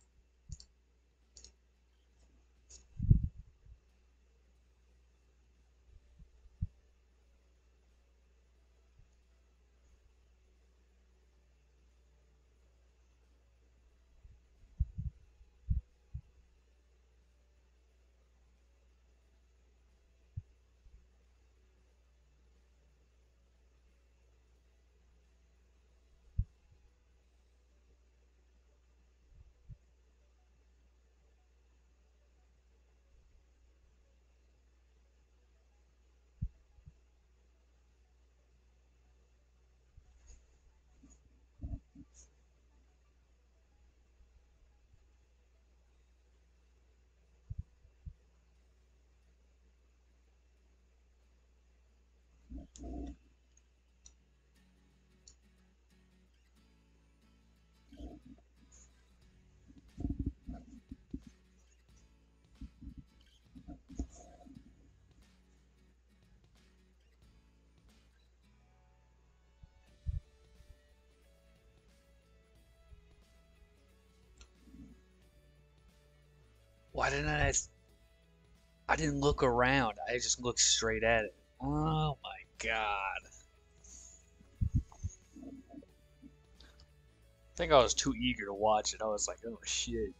Why didn't I? I didn't look around. I just looked straight at it. Oh my god. I think I was too eager to watch it. I was like, oh shit.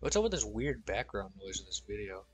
What's up with this weird background noise in this video?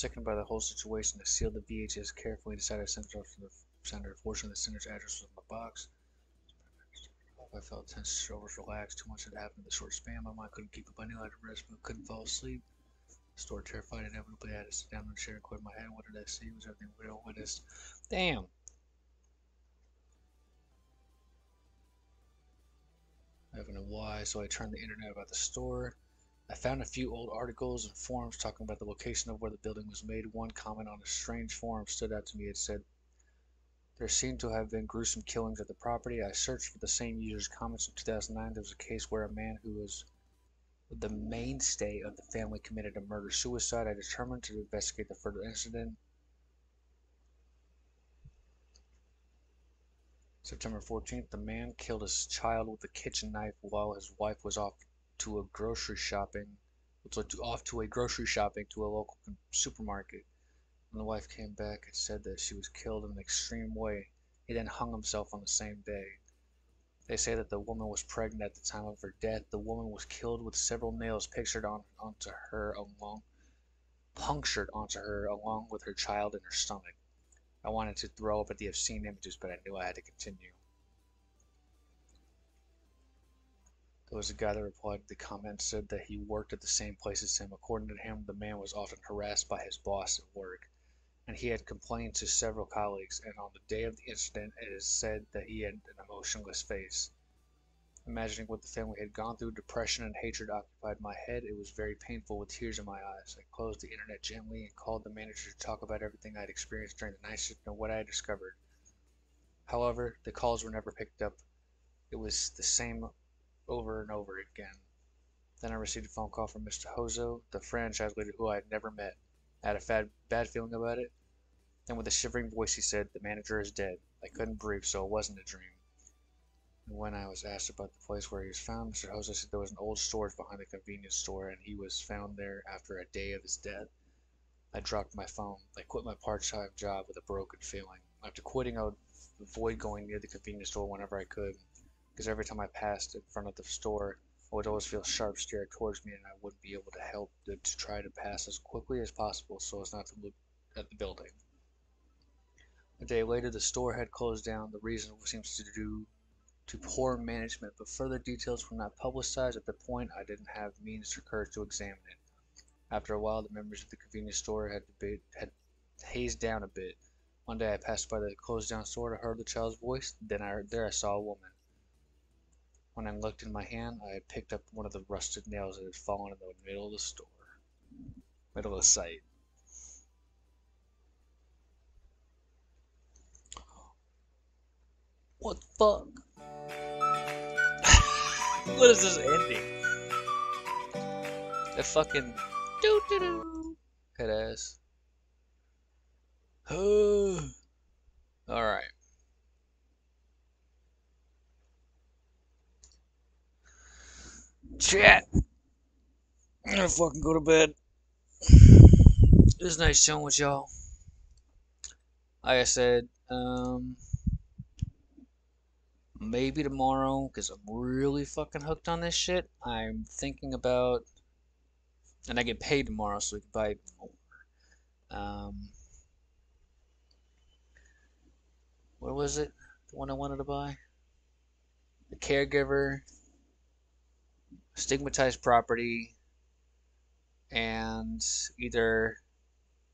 Sickened by the whole situation. I sealed the VHS carefully and decided to send it off to the sender. Fortunately, the sender's address was in the box. I felt tense, shoulders relaxed. Too much had happened in the short span. My mind couldn't keep up. I knew I had to rest, but couldn't fall asleep. The store terrified. Inevitably, I had to sit down in the chair and quit my head. What did I see? Was everything real? Witnessed? Damn. I have no why, so I turned the internet about the store. I found a few old articles and forums talking about the location of where the building was made. One comment on a strange forum stood out to me. It said, There seemed to have been gruesome killings at the property. I searched for the same user's comments in 2009. There was a case where a man who was the mainstay of the family committed a murder suicide. I determined to investigate the further incident. September 14th, the man killed his child with a kitchen knife while his wife was off to a grocery shopping, off to a grocery shopping to a local supermarket. When the wife came back and said that she was killed in an extreme way, he then hung himself on the same day. They say that the woman was pregnant at the time of her death. The woman was killed with several nails pictured on onto her along punctured onto her along with her child in her stomach. I wanted to throw up at the obscene images, but I knew I had to continue. There was a guy that replied to the comment said that he worked at the same place as him. According to him, the man was often harassed by his boss at work, and he had complained to several colleagues, and on the day of the incident it is said that he had an emotionless face. Imagining what the family had gone through, depression and hatred occupied my head. It was very painful with tears in my eyes. I closed the internet gently and called the manager to talk about everything I had experienced during the night shift and what I had discovered. However, the calls were never picked up. It was the same over and over again. Then I received a phone call from Mr. Hozo, the franchise leader who I had never met. I had a bad, bad feeling about it. Then with a shivering voice he said, the manager is dead. I couldn't breathe, so it wasn't a dream. And when I was asked about the place where he was found, Mr. Hozo said there was an old storage behind the convenience store and he was found there after a day of his death. I dropped my phone. I quit my part-time job with a broken feeling. After quitting, I would avoid going near the convenience store whenever I could because every time I passed in front of the store, I would always feel sharp stare towards me and I wouldn't be able to help to, try to pass as quickly as possible so as not to look at the building. A day later, the store had closed down. The reason seems to do to poor management, but further details were not publicized. At the point, I didn't have means or courage to examine it. After a while, the members of the convenience store had, debate, had hazed down a bit. One day, I passed by the closed down store to heard the child's voice. Then I, there I saw a woman. When I looked in my hand, I had picked up one of the rusted nails that had fallen in the middle of the store. Middle of the site. What the fuck? (laughs) what is this ending? The fucking doo doo doo head ass. (sighs) Alright. Chat. I'm gonna fucking go to bed. It was nice chilling with y'all. Like I said, um, maybe tomorrow, because I'm really fucking hooked on this shit. I'm thinking about, and I get paid tomorrow, so we can buy more. Um, what was it? The one I wanted to buy? The Caregiver stigmatized property, and either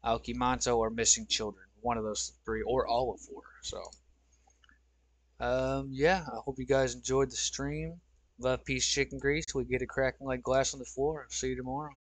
Aokimanto or missing children. One of those three, or all of four. So, um, yeah, I hope you guys enjoyed the stream. Love, peace, chicken grease. We get it cracking like glass on the floor. See you tomorrow.